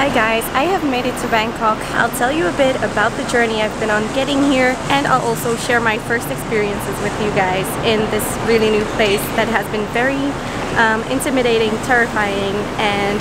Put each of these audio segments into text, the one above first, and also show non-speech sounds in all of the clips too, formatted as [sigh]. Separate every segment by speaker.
Speaker 1: Hi guys, I have made it to Bangkok. I'll tell you a bit about the journey I've been on getting here and I'll also share my first experiences with you guys in this really new place that has been very um, intimidating, terrifying and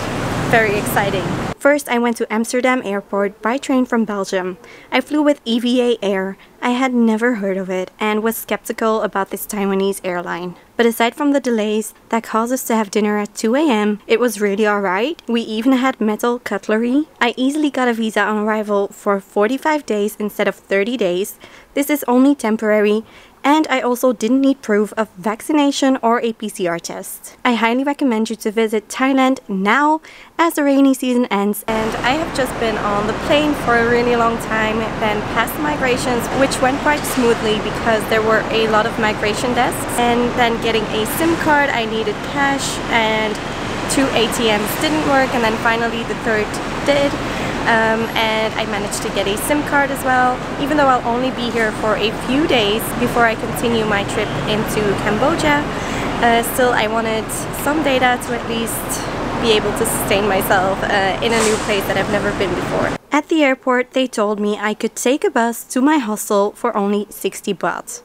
Speaker 1: very exciting. First, I went to Amsterdam airport by train from Belgium. I flew with EVA Air. I had never heard of it and was skeptical about this Taiwanese airline. But aside from the delays that caused us to have dinner at 2 a.m., it was really alright. We even had metal cutlery. I easily got a visa on arrival for 45 days instead of 30 days. This is only temporary and I also didn't need proof of vaccination or a PCR test. I highly recommend you to visit Thailand now as the rainy season ends. And I have just been on the plane for a really long time then past migrations which went quite smoothly because there were a lot of migration desks. And then getting a SIM card I needed cash and two ATMs didn't work. And then finally the third did um, and I managed to get a SIM card as well even though I'll only be here for a few days before I continue my trip into Cambodia uh, still I wanted some data to at least be able to sustain myself uh, in a new place that I've never been before. At the airport they told me I could take a bus to my hostel for only 60 baht.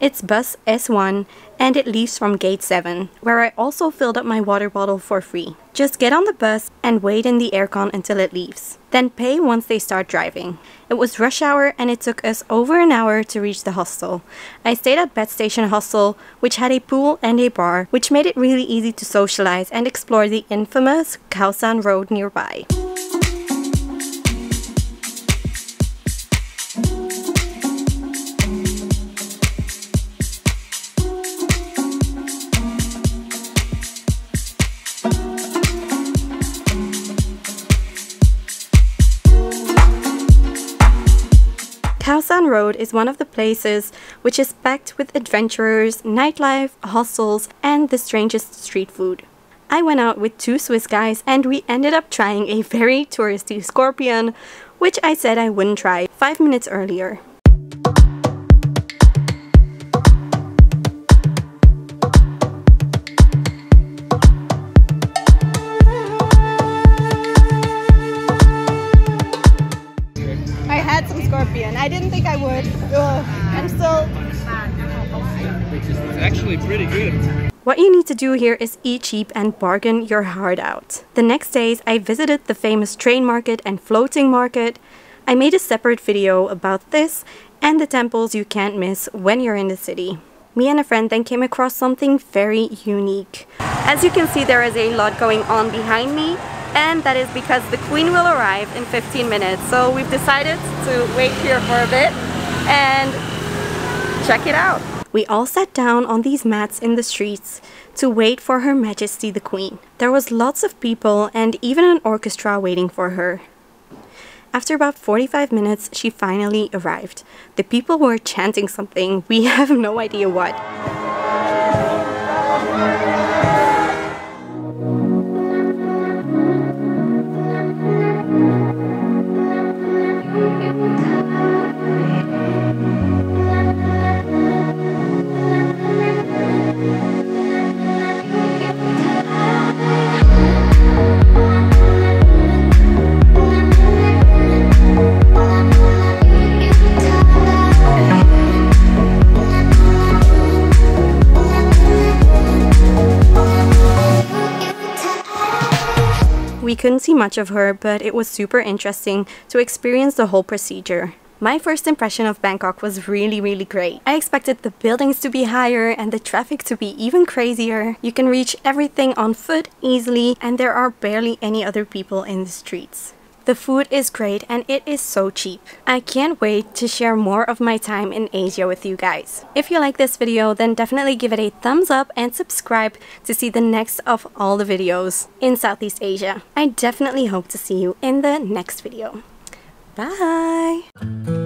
Speaker 1: It's bus S1 and it leaves from gate 7, where I also filled up my water bottle for free. Just get on the bus and wait in the aircon until it leaves. Then pay once they start driving. It was rush hour and it took us over an hour to reach the hostel. I stayed at Bed Station Hostel, which had a pool and a bar, which made it really easy to socialize and explore the infamous Khao San Road nearby. Khao Road is one of the places which is packed with adventurers, nightlife, hostels, and the strangest street food. I went out with two Swiss guys and we ended up trying a very touristy scorpion, which I said I wouldn't try five minutes earlier. Scorpion. I didn't think I would. Ugh. I'm still...
Speaker 2: It's actually pretty good.
Speaker 1: What you need to do here is eat cheap and bargain your heart out. The next days I visited the famous train market and floating market. I made a separate video about this and the temples you can't miss when you're in the city. Me and a friend then came across something very unique. As you can see there is a lot going on behind me and that is because the queen will arrive in 15 minutes so we've decided to wait here for a bit and check it out. We all sat down on these mats in the streets to wait for Her Majesty the Queen. There was lots of people and even an orchestra waiting for her. After about 45 minutes, she finally arrived. The people were chanting something, we [laughs] have no idea what. We couldn't see much of her, but it was super interesting to experience the whole procedure. My first impression of Bangkok was really really great. I expected the buildings to be higher and the traffic to be even crazier. You can reach everything on foot easily and there are barely any other people in the streets. The food is great and it is so cheap. I can't wait to share more of my time in Asia with you guys. If you like this video, then definitely give it a thumbs up and subscribe to see the next of all the videos in Southeast Asia. I definitely hope to see you in the next video. Bye!